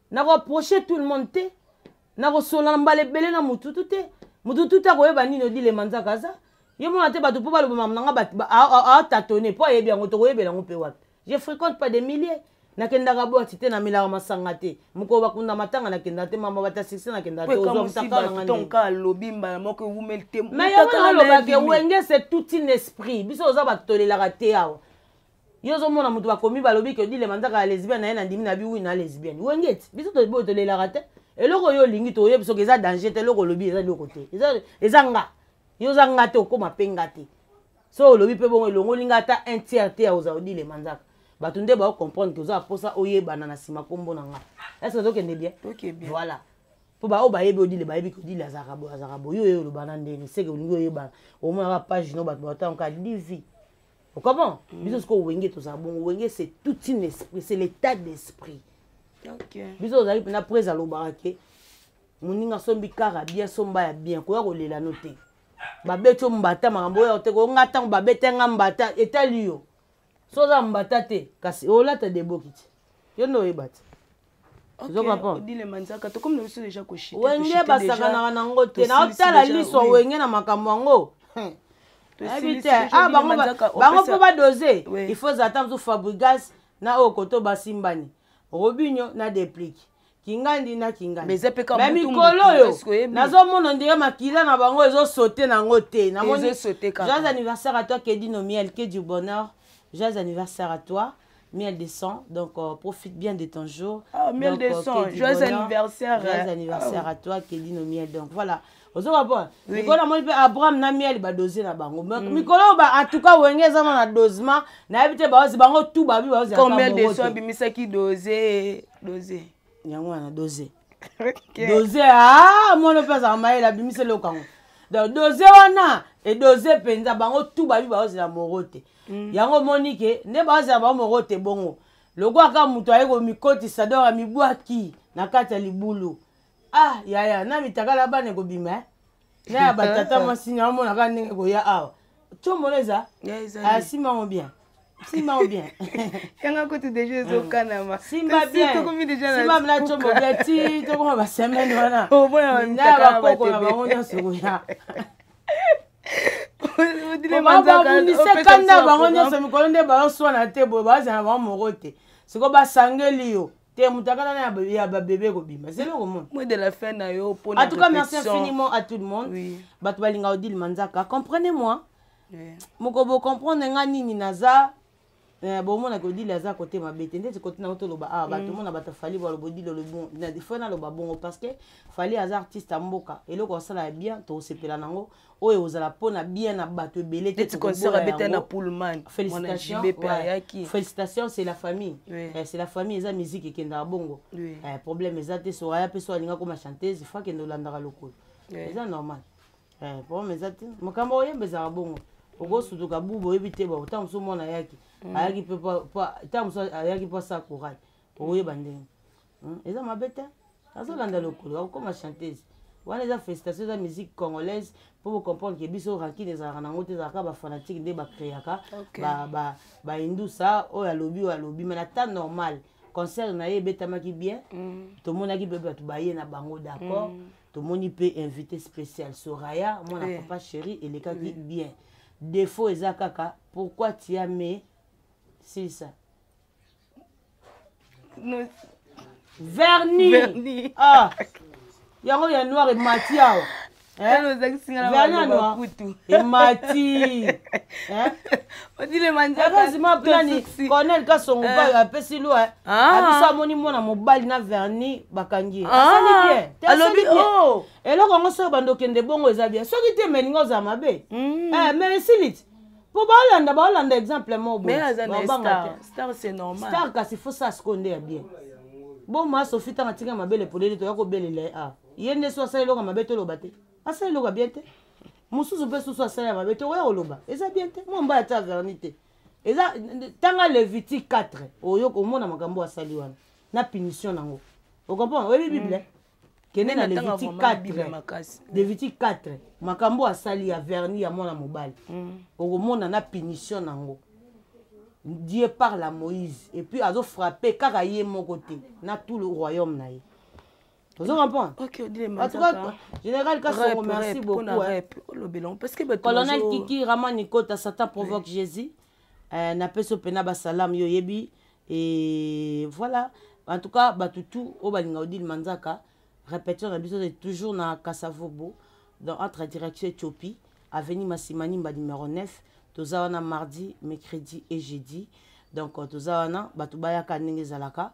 nakoaproche tout le monde te nakosolana mbala ebele na motutu te motutu te akoyeba nini odile manzaka aza ye mona te bato mpo baloba mama na nga atatone mpo ayebi yango tokoyebela yango mpe wapi je fréquente pas des milliers nakendaka bwati te namelaka masanga te mokolo bakunda matanga nakenda te mama batasisi nakenda te ozwamtaka alobi mbala moko ewumeli te mais yango nalobaka ewenge c'est tout un esprit biso oza bato tolelaka te awa yo ozomona moto bakomi balobi ke odile manzaka ya lesbienne na ye nandimi na biwi na lesbienne wengeti biso toboyo tolelaka te eloko oyo olingi toyebi soki eza danger te eloko olobi eza eloko te eza nga yo oza nga te okóma mpe nga te so olobi mpe bongo elongoli nga ata un tiers te ya ozala odile manzaka bato nde baocomprendre ke oza mposa oyebana na nsima nkombo na nga ese ozokende bien voilà mpo baoyo bayebi odile bayebi ke odile azalaka boye azalaka boye yo oye olobana ndenge seke olingi oyebana omonaka page no bato baotangoka divi okomprend mm. biso sikoyo wenge tozala bongo wenge c'est tout une esprit c'est l'état d'esprit biso ozali mpena prese alobaka ke moninga asombi kara bien asomba ya bien koya kolela no te babeti yo mbata makambo oyo te konga ntango babeti yanga mbata etali yo so oza mbata te kasi olata deboki te yo nde oyeba te wenge basakanaka na ngo te naotala liso wenge na makambo yango ayebi te ah, bango mpo badose il faut eza ata mosu fabrigas na oyo koto basimbani robinio na deplike kingandi na kingandi me mikolo oyo nazomona ndenge makila na bango ezosote nango te namoni joyeux anniversaire à toi kedi nomiel que du bonheur joyeux anniversaire à toi miel de sang donc euh, profite bien de ton jour ah, miel donc, de euh, sang joyeux anniversaire joyeux anniversaire ah, à toi kedino miel donc voilà ozoka mpo mikolo amoni mpe abraham na miali badose na bango mm. mikolo oyo batuka wenge eza na na dosement nayebi te baozi bango tu babi baozi combien de so abimisaki dose dose yango wana dose dose a mwana mpe azalaka mayele abimisi eloko yango donc dose wana edose mpenza bango tu babi baozi na moro te mm. yango omoni ke nde bazala bango moko te bongo lokola kaka moto aye komikotisa dor amibwaki na kati ya libulu ah yaya na mitakala bana ekobima eh? na ya batata mwasi na omona kaka ndenge ekoya awa combola eza asimango ah, bien simba ou bien yanga kutu deja ezokanama hmm. simba bientokomi deja simba mna combo bien ti tokoma basemaine wana obona bakoko na bango nyonso koya babundisa kanda bango nyonso mikolo nde bazoswana te boye bazala na bango moko te sikoyo basangeli yo te moto akana na ya babebe kobima zeli okomona mot de la fin na yo mpona en tout cas merci infiniment à tout le monde oui. bato balinga odile manzaka comprenez moi oui. moko bocomprendre nga nini naza Eh, bomona ke odile aza kote mabe te ndeti kote nango toloba awa ah, bato mm. mona bato fali baloba odile olobi fo naloba bongo parce que fali aza artiste ya mboka eloko asala ya bien tokosepela nango oyo ozala mpo na bien na bato ebele tefélicitation c'est la famille oui. eh, c'est la famille eza miziki ekendaka bongo oui. eh, problème eza te soraya mpe so alinga koma chanteuse fo akende olandaka lokolo oui. eza normal Eh, problème eza te makambo oyemba ezaka bongo okosutuka bubu oyebi te bao ntango mosusu mwana ayaki mm. ayaki mpe ntango mosusu ayaki mpo asa courage okoyeba ndenge hmm, eza mabe te azolanda lokolo akokoma chanteuse wana eza félicitation eza musique congolaise mpo bocomprendre ke biso rankine ezalaka nango te ezalaka bafanatique nde bacreaka bahindusa oyo alobi oyo alobi mai na temps normal concert na ye ebetamaki bien mm. tomonaki mpe bato baye na bango d'accord mm. tomoni mpe invité spécial soraya mwana eh. papa chéri elekaki mm. bien défaut eza kaka pourquoi tia me silisa no. verni, verni. Ah. yango ya noir emati awa eh? verni ya noir emati eh? odile manjaazimapelani cornel kasongo eh. bayo apesi lwa eh. ah. abiso amoni mwana mobali na verni bakangi ah. asali bien te asali bien oh. eloko yango soki bando okende bongo eza bien soki te meninga oza mabe hmm. eh, mais esiliti po baolanda baolanda exemple mobobanga star kasi fo sa sikoyo nde ya bien boma sofi ntango atika mabele polele toya kobelela ye a ah. ye nde so asali eloko mabe toloba te asala eloko ya bien te mosusu mpe susu asala ya mabe tokoya koloba eza bien te mwa mbaya ata averni te eza ntanga leviti 4 oyo komona makambo asali wana na punition nango okomprendre oyebi bible mm. kende na leviti 4 leviti 4 makambo asali ya verni ya mwana mobali mm. okomona na punition nango dieu parle à moïse epuis azofrappe kaka ye moko te na tout le royaume na ye ozo comprendre ok odile en tout cas général kasongo merci beaucoup hein. olobela oh, parce que colonel kiki rama nikota satan provoque jésus euh, napesi opena basalam yo oyebi et voilà en tout cas bato tout oyo balinga odile manzaka répétition na biso ezali toujours na kasavobo dans entre direction éthiopie avenue masimanimba numéro 9 toza wana mardi mercredi et jeudi donc toza wana bato bayaka ndenge ezalaka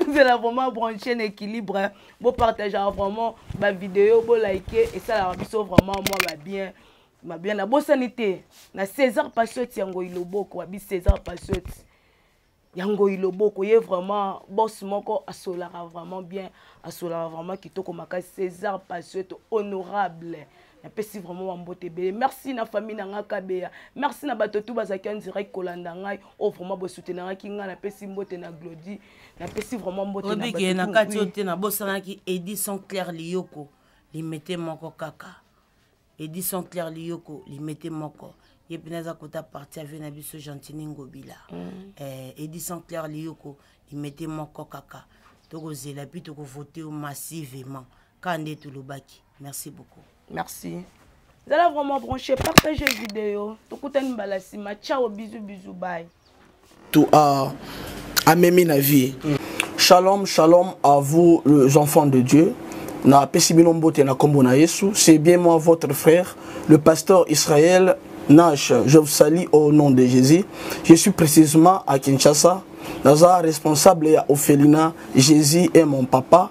ozela vraiment branche na équilibre bopartagea vraiment bavideo bolike esalaka biso vraiment mwa babien babien nabosani te na césar passiote ya ngoi loboko wabi césar passiote ya ngoi loboko ye vraiment bos moko asolaka vraiment bien asolaka vraiment kitoko makasi césar passiote honorable napesi vraiment bambote ebele merci na famille na ngai kabeya merci na bato tu bazalaki en direct kolanda ngai oyo oh, vraiment bosutenangaki ngai napesi mbote na glodi napesi vraiment mboteobike na kati oyo te nabosanaki edison claire liyoko limete moko kaka edison claire liyoko limete moko ye mpena aza kota parti ave na biso gentini ngobila mm. eh, edison claire liyoko limete moko kaka tokozela mpi tokovote massivement ka nde tolobaki merci beaucoup merci zala vraiment branché partage video tokutani mbala nsima ciao bizu bizu bay to a amemi na vie mm. shalom shalom à vous les enfants de dieu na pesi bino mbote na kombo na yesu c'est bien moi votre frère le pasteur israël nash je vous salue au nom de jésus je suis précisément à kinshasa naza responsable ya ophelina jésus est mon papa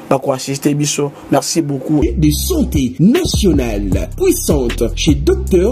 bako assister biso merci beaucoup de santé nationale puissante chez docteur